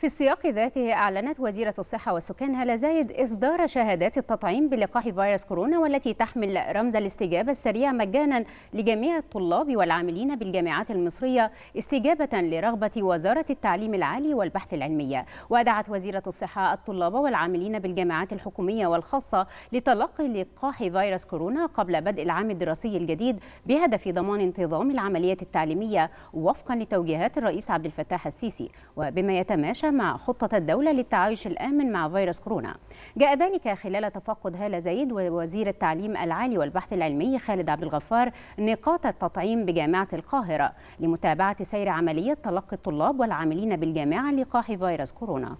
في السياق ذاته أعلنت وزيرة الصحة والسكان هالة زايد إصدار شهادات التطعيم بلقاح فيروس كورونا والتي تحمل رمز الاستجابة السريع مجانا لجميع الطلاب والعاملين بالجامعات المصرية استجابة لرغبة وزارة التعليم العالي والبحث العلمي. ودعت وزيرة الصحة الطلاب والعاملين بالجامعات الحكومية والخاصة لتلقي لقاح فيروس كورونا قبل بدء العام الدراسي الجديد بهدف ضمان انتظام العملية التعليمية وفقا لتوجيهات الرئيس عبد الفتاح السيسي. وبما يتماشى مع خطة الدولة للتعايش الآمن مع فيروس كورونا. جاء ذلك خلال تفقد هالة زايد ووزير التعليم العالي والبحث العلمي خالد عبد الغفار نقاط التطعيم بجامعة القاهرة لمتابعة سير عملية تلقي الطلاب والعاملين بالجامعة لقاح فيروس كورونا.